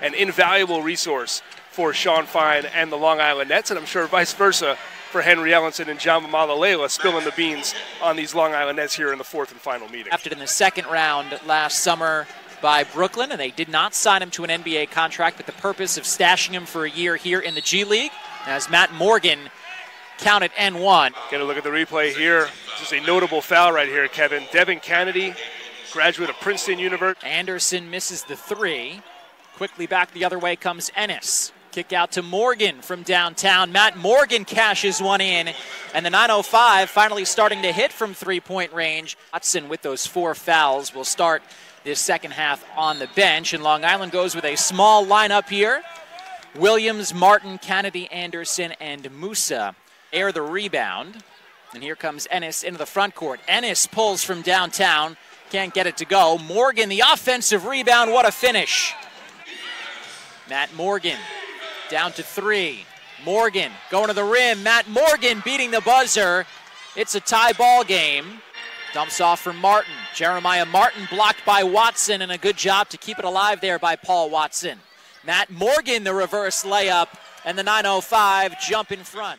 an invaluable resource for Shaun Fein and the Long Island Nets, and I'm sure vice versa for Henry Ellenson and John Mamalalela spilling the beans on these Long Island Nets here in the fourth and final meeting. Drafted in the second round last summer by Brooklyn, and they did not sign him to an NBA contract with the purpose of stashing him for a year here in the G League. As Matt Morgan counted N1. Get a look at the replay here. This is a notable foul right here, Kevin. Devin Cannady, graduate of Princeton University. Anderson misses the three. Quickly back the other way comes Ennis. Kick out to Morgan from downtown. Matt Morgan cashes one in, and the 905 finally starting to hit from three point range. Hudson with those four fouls will start this second half on the bench, and Long Island goes with a small lineup here. Williams, Martin, Cannady, Anderson, and Musa air the rebound. And here comes Ennis into the front court. Ennis pulls from downtown, can't get it to go. Morgan, the offensive rebound, what a finish. Matt Morgan down to three. Morgan going to the rim. Matt Morgan beating the buzzer. It's a tie ball game. Dumps off for Martin. Jeremiah Martin blocked by Watson, and a good job to keep it alive there by Paul Watson. Matt Morgan, the reverse layup, and the 905 jump in front.